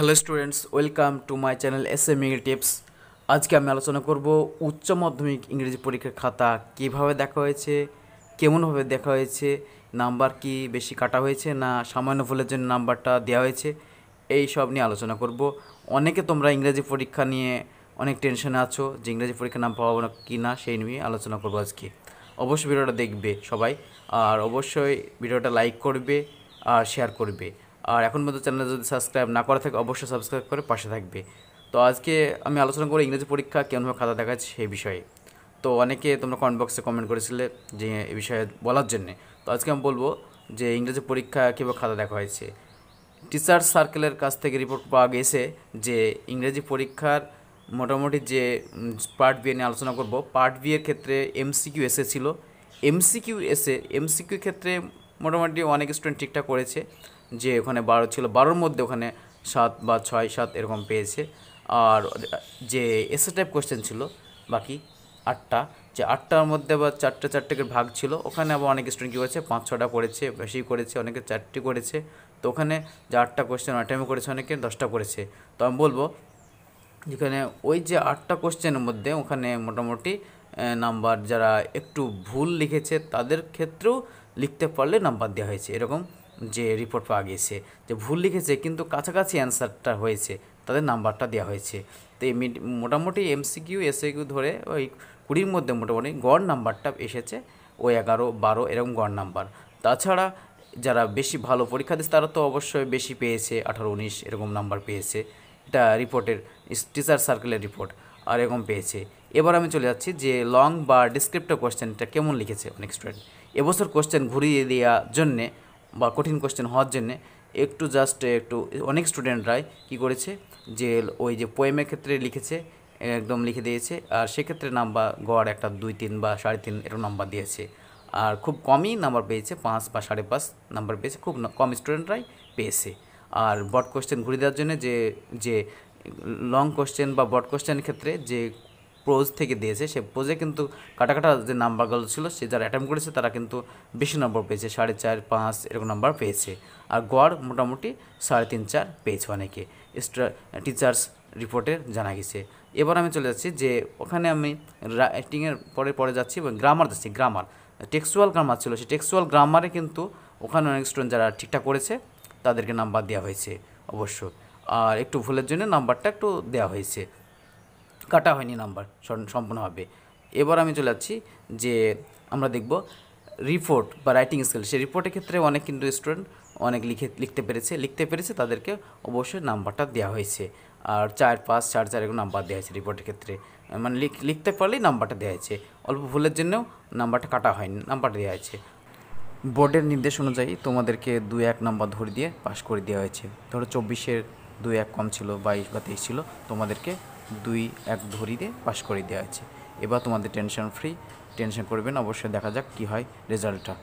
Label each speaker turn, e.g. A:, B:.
A: Hello students, welcome to my channel S M tips. আজকে আমি আলোচনা করব উচ্চ মাধ্যমিক ইংরেজি পরীক্ষার খাতা কীভাবে দেখা হয়েছে, কেমনভাবে দেখা হয়েছে, নাম্বার কি বেশি কাটা হয়েছে না সামান্য ভুলের জন্য নাম্বারটা দেওয়া হয়েছে, এই সব নিয়ে আলোচনা করব। অনেকে তোমরা ইংরেজি পরীক্ষা নিয়ে অনেক টেনশনে আছো যে ইংরেজি পরীক্ষা নাম পাবো না কি না, সেই নিয়ে আলোচনা করব আজকে। অবশ্যই ভিডিওটা দেখবে সবাই, আর অবশ্যই ভিডিওটা লাইক করবে আর শেয়ার করবে। আর এখন পর্যন্ত চ্যানেলে যদি সাবস্ক্রাইব না করা থাকে, অবশ্যই সাবস্ক্রাইব করে পাশে থাকবে। তো আজকে আমি আলোচনা করব ইংরেজি পরীক্ষা কেমনভাবে খাতা দেখাচ্ছে সেই বিষয়ে। তো অনেকে তোমরা কমেন্ট বক্সে কমেন্ট করেছিলে যে এই বিষয়ে বলার জন্যে। তো আজকে আমি বলব যে ইংরেজি পরীক্ষা কীভাবে খাতা দেখা হয়েছে। টিচার সার্কেলের কাছ থেকে রিপোর্ট পাওয়া গেছে যে ইংরেজি পরীক্ষার মোটামুটি যে পার্ট বি নিয়ে আলোচনা করব পার্ট বি এর ক্ষেত্রে এমসিকিউ এসেছিল এমসিকিউ এসে এমসিকিউ ক্ষেত্রে মোটামুটি অনেক স্টুডেন্ট ঠিকঠাক করেছে। যে ওখানে বারো ছিল, বারোর মধ্যে ওখানে সাত বা ছয়, সাত এরকম পেয়েছে। আর যে এসে টাইপ কোয়েশ্চেন ছিল, বাকি আটটা, যে আটটার মধ্যে আবার চারটে চারটে ভাগ ছিল, ওখানে আবার অনেক স্টুডেন্ট কী করেছে, পাঁচ, ছটা করেছে, বেশি করেছে, অনেকে চারটি করেছে। তো ওখানে যে আটটা কোশ্চেন ওই টাইমে করেছে অনেকে, দশটা করেছে। তো আমি বলব, যেখানে ওই যে আটটা কোয়েশ্চেনের মধ্যে ওখানে মোটামুটি নাম্বার যারা একটু ভুল লিখেছে, তাদের ক্ষেত্রেও লিখতে পারলে নাম্বার দেওয়া হয়েছে। এরকম যে রিপোর্ট পাওয়া গিয়েছে, যে ভুল লিখেছে, কিন্তু কাছাকাছি অ্যান্সারটা হয়েছে, তাদের নাম্বারটা দেওয়া হয়েছে। তো এই মোটামুটি এমসিকিউ এসএকিউ ধরে ওই কুড়ির মধ্যে মোটামুটি গড় নাম্বারটা এসেছে ওই এগারো, বারো, এরকম গড় নাম্বার তাছাড়া যারা বেশি ভালো পরীক্ষা দিচ্ছে তারা তো অবশ্যই বেশি পেয়েছে, আঠারো, উনিশ, এরকম নাম্বার পেয়েছে। এটা রিপোর্টের টিচার সার্কেলের রিপোর্ট আর এরকম পেয়েছে। এবার আমি চলে যাচ্ছি যে লং বা ডিসক্রিপ্টিভ কোশ্চেনটা কেমন লিখেছে অনেক স্টুডেন্ট এবছর কোশ্চেন ঘুরিয়ে দেওয়ার জন্যে বা কঠিন কোশ্চেন হওয়ার জন্যে একটু জাস্ট একটু অনেক স্টুডেন্টরাই কী করেছে? যে ওই যে পোয়েমের ক্ষেত্রে লিখেছে, একদম লিখে দিয়েছে, আর সেক্ষেত্রে নাম্বার গড় একটা দুই তিন বা সাড়ে তিন এরকম নাম্বার দিয়েছে। আর খুব কমই নাম্বার পেয়েছে, পাঁচ বা সাড়ে পাঁচ নাম্বার পেয়েছে, খুব কম স্টুডেন্টরাই পেয়েছে। আর বট কোশ্চেন ঘুরিয়ে দেওয়ার জন্য যে যে লং কোশ্চেন বা বট কোশ্চেনের ক্ষেত্রে যে প্রোজ থেকে দিয়েছে। সে প্রোজে কিন্তু কাটা কাটা যে নাম্বারগুলো ছিল, সে যারা অ্যাটেম্প করেছে, তারা কিন্তু বেশি নম্বর পেয়েছে, সাড়ে চার, পাঁচ এরকম নাম্বার পেয়েছে। আর গড় মোটামুটি সাড়ে তিন, চার পেয়েছে অনেকে টিচার্স রিপোর্টে জানা গেছে। এবার আমি চলে যাচ্ছি যে, ওখানে আমি রাইটিংয়ের পরে পরে যাচ্ছি এবং গ্রামার যাচ্ছি গ্রামার টেক্সচুয়াল গ্রামার ছিল, সেই টেক্সচুয়াল গ্রামারে কিন্তু ওখানে অনেক স্টুডেন্ট যারা ঠিকঠাক করেছে, তাদেরকে নাম্বার দেওয়া হয়েছে, অবশ্য। আর একটু ভুলের জন্য নাম্বারটা একটু দেওয়া হয়েছে। কাটা হয়নি নাম্বার সম্পূর্ণভাবে। এবার আমি চলে যাচ্ছি যে আমরা দেখব রিপোর্ট বা রাইটিং স্কিল সেই রিপোর্টের ক্ষেত্রে অনেক কিন্তু স্টুডেন্ট অনেক লিখে লিখতে পেরেছে। লিখতে পেরেছে, তাদেরকে অবশ্যই নাম্বারটা দেওয়া হয়েছে। আর চার পাঁচ চার চার এরকম নাম্বার দেওয়া হয়েছে রিপোর্টের ক্ষেত্রে। মানে লিখতে পারলেই নাম্বারটা দেওয়া হয়েছে। অল্প ভুলের জন্যও নাম্বারটা কাটা হয়নি, নাম্বারটা দেওয়া হয়েছে। বোর্ডের নির্দেশ অনুযায়ী তোমাদেরকে দু এক নাম্বার ধরে দিয়ে পাশ করে দেওয়া হয়েছে। ধরো চব্বিশের দুই এক কম ছিল বাইশ বা তেইশ ছিল, তোমাদেরকে দুই এক ধরি দিয়ে পাশ করে দেওয়া হয়েছে এবার তোমাদের টেনশন ফ্রি টেনশন করবেন অবশ্যই দেখা যাক কি হয় রেজাল্টটা